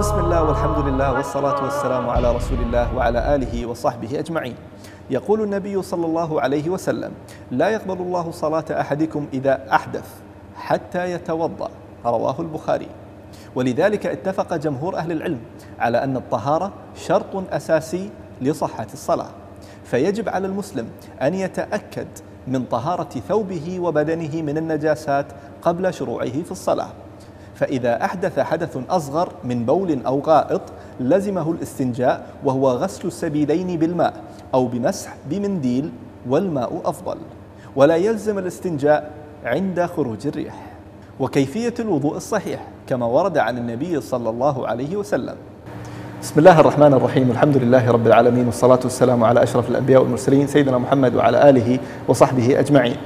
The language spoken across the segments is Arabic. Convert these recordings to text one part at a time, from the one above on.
بسم الله والحمد لله والصلاة والسلام على رسول الله وعلى آله وصحبه أجمعين يقول النبي صلى الله عليه وسلم لا يقبل الله صلاة أحدكم إذا أحدث حتى يتوضأ رواه البخاري ولذلك اتفق جمهور أهل العلم على أن الطهارة شرط أساسي لصحة الصلاة فيجب على المسلم أن يتأكد من طهارة ثوبه وبدنه من النجاسات قبل شروعه في الصلاة فإذا أحدث حدث أصغر من بول أو غائط لزمه الاستنجاء وهو غسل السبيلين بالماء أو بمسح بمنديل والماء أفضل. ولا يلزم الاستنجاء عند خروج الريح. وكيفية الوضوء الصحيح كما ورد عن النبي صلى الله عليه وسلم. بسم الله الرحمن الرحيم. الحمد لله رب العالمين والصلاة والسلام على أشرف الأنبياء والمرسلين سيدنا محمد وعلى آله وصحبه أجمعين.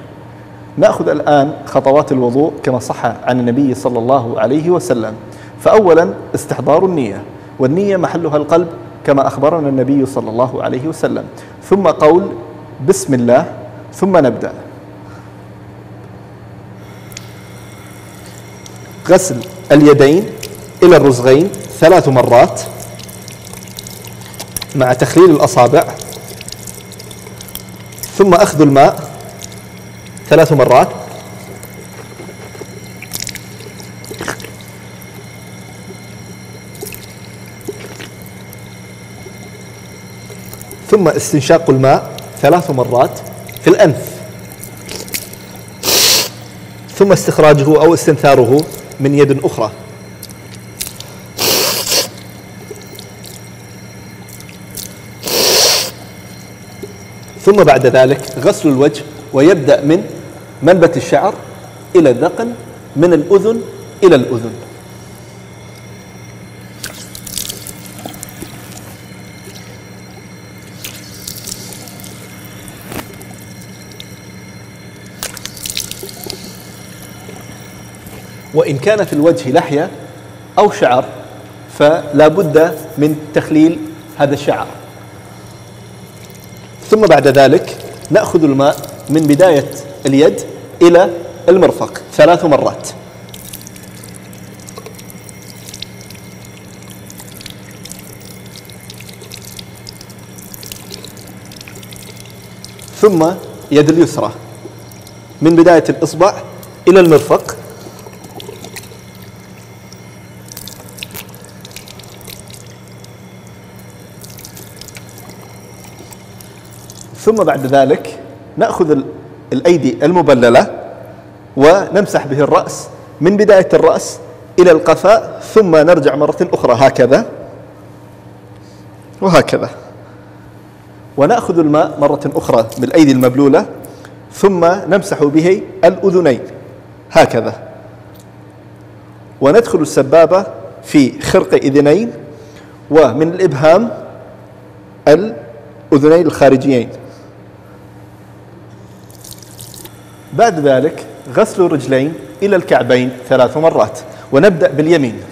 نأخذ الآن خطوات الوضوء كما صح عن النبي صلى الله عليه وسلم. فاولا استحضار النية والنية محلها القلب كما أخبرنا النبي صلى الله عليه وسلم. ثم قول بسم الله ثم نبدأ. غسل اليدين إلى الرزغين ثلاث مرات مع تخليل الأصابع. ثم أخذ الماء ثلاث مرات. ثم استنشاق الماء ثلاث مرات في الأنف. ثم استخراجه أو استنثاره من يد أخرى. ثم بعد ذلك غسل الوجه ويبدأ من منبت الشعر إلى الذقن من الأذن إلى الأذن. وإن كان في الوجه لحية أو شعر فلا بد من تخليل هذا الشعر. ثم بعد ذلك نأخذ الماء من بداية اليد إلى المرفق. ثلاث مرات. ثم يد اليسرى. من بداية الإصبع إلى المرفق. ثم بعد ذلك نأخذ الأيدي المبللة ونمسح به الرأس من بداية الرأس إلى القفاء ثم نرجع مرة أخرى هكذا وهكذا. ونأخذ الماء مرة أخرى بالأيدي المبلولة ثم نمسح به الأذنين هكذا. وندخل السبابة في خرق إذنين ومن الإبهام الأذنين الخارجيين. بعد ذلك غسل الرجلين إلى الكعبين ثلاث مرات ونبدأ باليمين.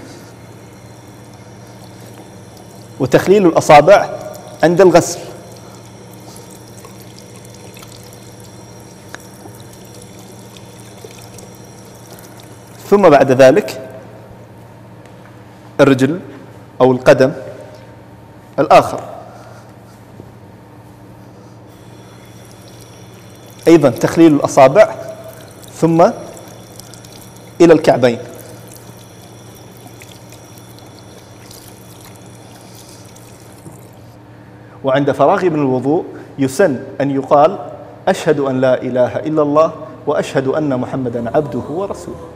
وتخليل الأصابع عند الغسل. ثم بعد ذلك الرجل أو القدم الآخر. أيضا تخليل الأصابع ثم إلى الكعبين. وعند فراغ من الوضوء يسن أن يقال أشهد أن لا إله إلا الله وأشهد أن محمدا عبده ورسوله.